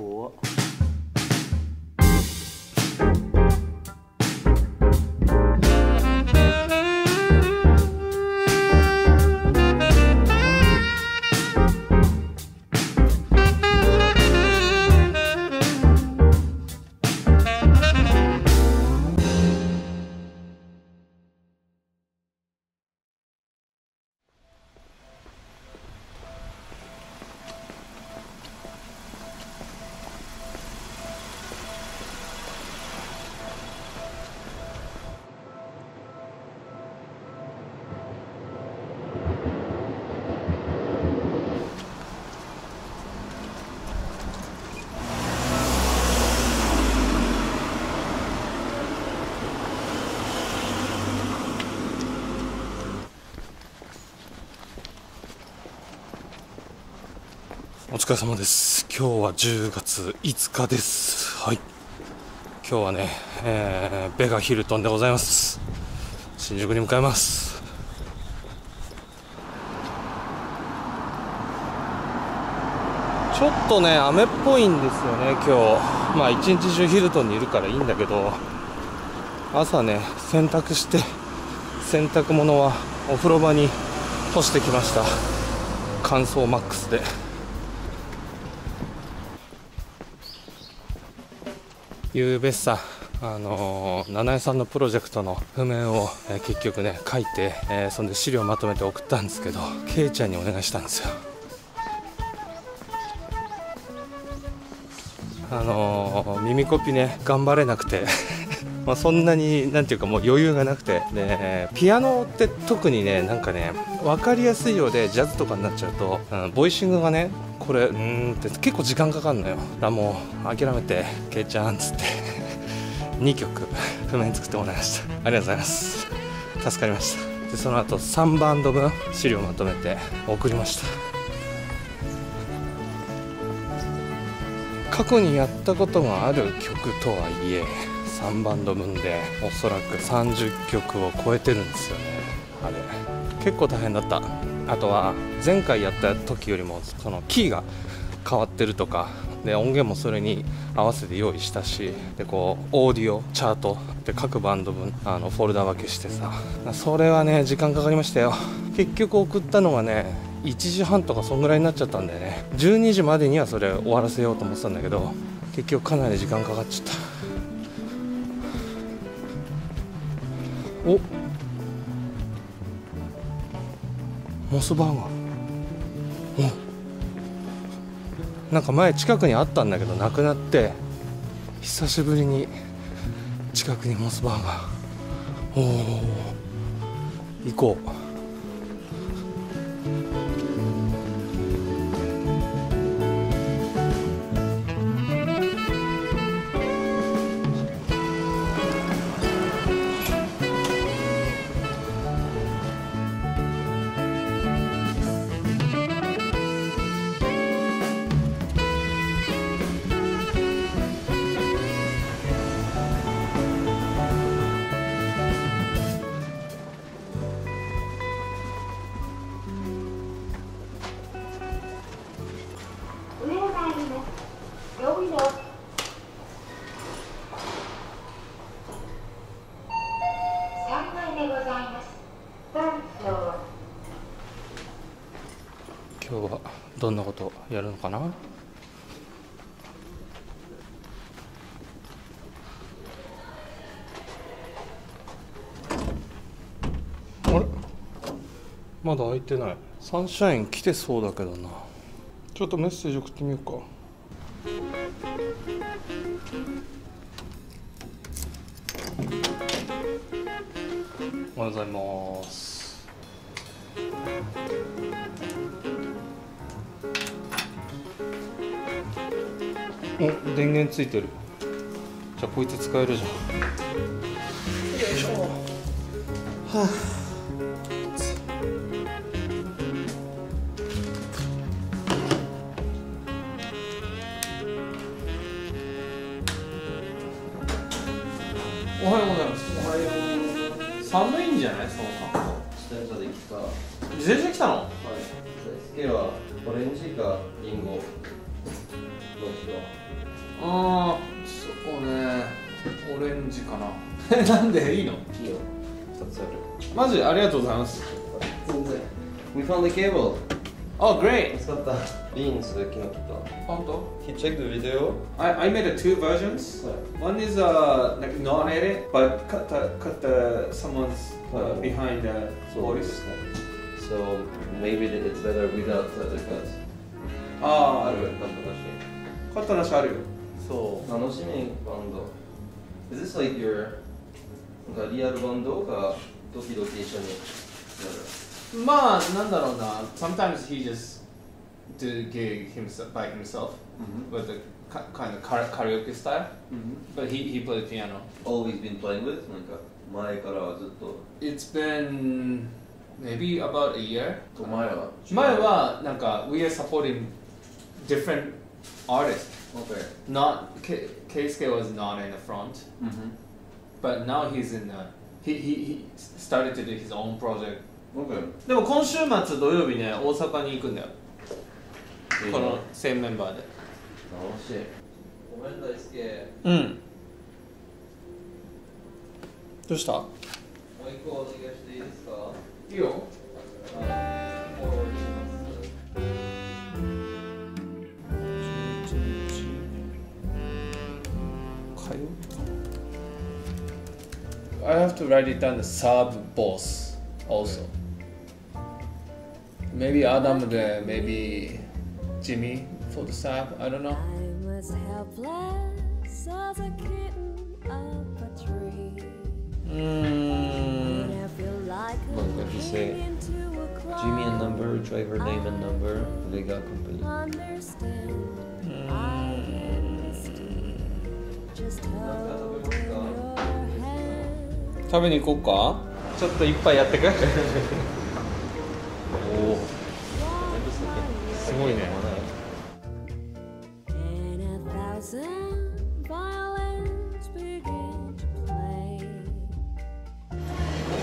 五お疲れ様です。今日は10月5日です。はい。今日はね、えー、ベガヒルトンでございます。新宿に向かいます。ちょっとね雨っぽいんですよね今日。まあ一日中ヒルトンにいるからいいんだけど朝ね洗濯して洗濯物はお風呂場に干してきました。乾燥マックスで。ゆうべさあのー、七重さんのプロジェクトの譜面を、えー、結局ね書いて、えー、そんで資料まとめて送ったんですけどけいちゃんにお願いしたんですよ。あの耳コピね頑張れなくて まあそんなになんていうかもう余裕がなくてでピアノって特にねなんかね分かりやすいようでジャズとかになっちゃうと、うん、ボイシングがねこれうんって結構時間かかるのよ。だもう諦めてけいちゃんっつって。2曲譜面作ってもらいました。ありがとうございます。助かりました。でその後3バンド分資料まとめて送りました。過去にやったことがある曲とはいえ3バンド分でおそらく30曲を超えてるんですよね。あれ結構大変だった。あとは前回やった時よりもそのキーが変わってるとかで音源もそれに合わせて用意したしでこうオーディオチャートで各バンド分あのフォルダ分けしてさ。それはね時間かかりましたよ。結局送ったのがね1時半とかそんぐらいになっちゃったんでね。12時までにはそれ終わらせようと思ってたんだけど結局かなり時間かかっちゃった。おっモスバーガー。なんか前近くにあったんだけどなくなって久しぶりに近くにモスバーガー。おお行こう。どんなことやるのかな？あれ？まだ開いてない。サンシャイン来てそうだけどな。ちょっとメッセージ送ってみようか。おはようございますお電源ついてるじゃあこいつ使えるじゃんよいしょはあおはようございます。おはよう。寒いんじゃない？その格好。自転車で来た。はい。自転車来たの？次はオレンジかリンゴ。どっちだああ、そうね。オレンジかな。なんでいいのいいよ。二つある。マジありがとうございます。全然。We found the cable. Oh, great! 見つかった。リーンス昨日来た。本当 He checked the video. I, I made a two versions. One is uh, like not edit, but cut the, cut the someone's uh, behind the voice. So maybe it's better without the cut. ああ、ある。あるカットなし。カットなしあるよ。そ楽しみバンド。Is this like your なんかリアルバンドか時々一緒にやるう。まあ、なんだろうな。Sometimes he just did a gig himself by himself with the ki- kind of kara- karaoke style, but he, he played piano. Always been playing with? なんか前からずっと。It's been maybe about a year. 前は前はなんか we are supporting different artist. Okay. Not K- Keisuke was not in the front, Mm-hmm. but now he's in the. He, he, he started to do his own project. Okay. でも今週末土曜日ね大阪に行くんだよこの楽セーメンバーでしい。ごめん大輔。うんどうしたもう一個お願いしていいですか。いいよ I have to write it down the sub boss also. Maybe Adam then maybe Jimmy for the sub. I don't know. I was helpless as a kitten up a tree. Mm, And I feel like Well, if you say into a cloud. Jimmy and number, driver name and number, Vega company. Understand. 食べに行こうか？ちょっと一杯やってくおおすごいね.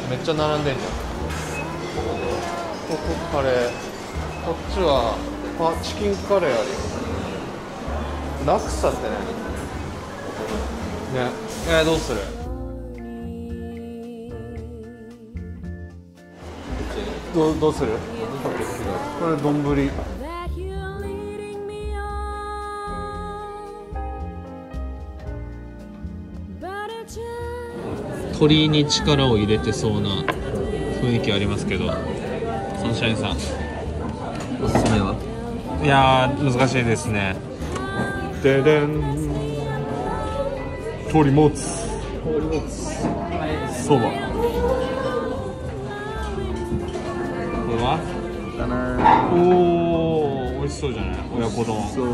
めっちゃ並んでんじゃん。ここカレーこっちはパチキンカレーあるよラクサって何ねえー、どうするどうどうする？これ丼. Better chance. 鳥に力を入れてそうな雰囲気ありますけどサンシャインさん。おすすめは？いやー難しいですね。ででん。鳥もつ。そばは？かな。おお美味しそうじゃない？親子丼。そう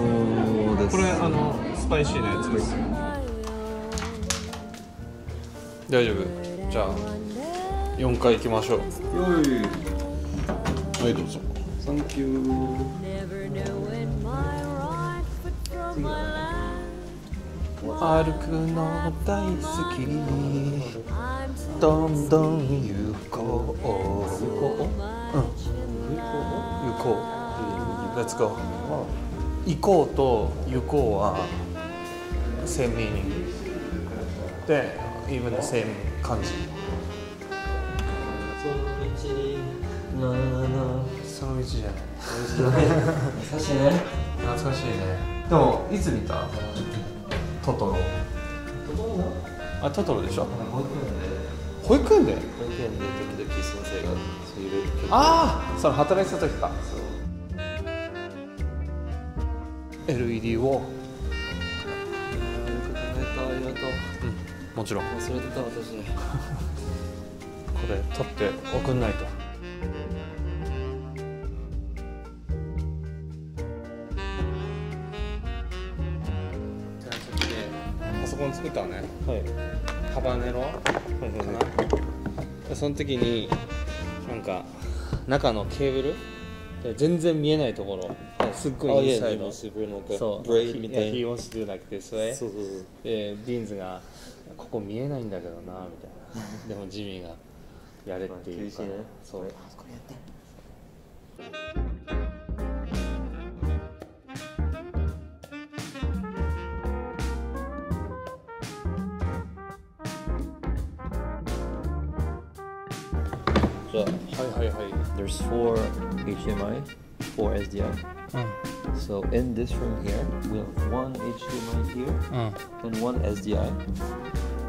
です。これあのスパイシーなやつです。大丈夫。じゃあ4回行きましょう。はいどうぞ。サンキュー.歩くの大好き。どんどん行こう行こう Let's go 行こうと行こうは same meaning で even the same 感じ。その道にななその道じゃない優しいね懐かしいねでもいつ見たトトロあトトロでしょ保育園で？保育園で時々先生がそういう曲ああその働いてた時か。LED を。もちろん。こ忘れてた私。れ取って送んないと。じゃあちょっとねパソコン作ったわね。はいハバネロ？かな？でその時になんか中のケーブル？で全然見えないところ。すっごいインサイド。そう。みたい He な wants to do like this way そうそうそう。でビーンズがここ見えないんだけどなみたいな。でもジミーがやれっていうから、まあ厳しいね。そう。じゃあ there's four HDMI, four SDI. Mm. So in this room here, we have one HDMI here mm. and one SDI.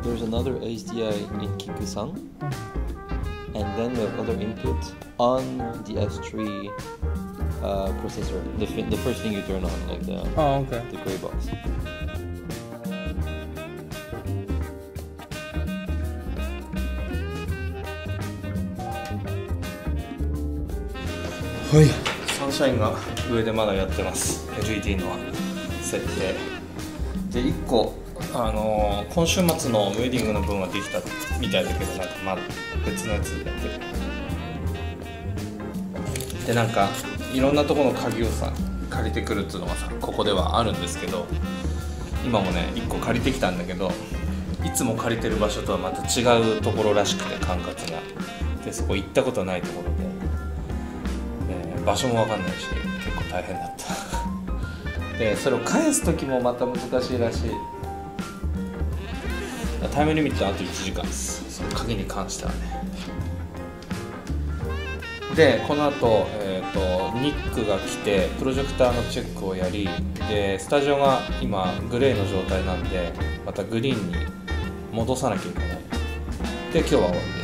There's another SDI in Kikusang, mm. and then we have other input on the S3 uh, processor, the, the first thing you turn on, like the, oh, okay. the gray box. はい。サンシャインが上でまだやってます。LED の設定。で1個あのー今週末のウェディングの分はできたみたいだけどなんかまだ別のやつでやってる。でなんかいろんなとこの鍵をさ借りてくるっていうのがさここではあるんですけど今もね1個借りてきたんだけどいつも借りてる場所とはまた違うところらしくて管轄が。でそこ行ったことないところで、場所も分かんないし結構大変だった。でそれを返す時もまた難しいらしい。タイムリミットはあと1時間。ですその鍵に関してはね。でこの後、えー、とニックが来てプロジェクターのチェックをやりでスタジオが今グレーの状態なんでまたグリーンに戻さなきゃいけない。で今日は終わり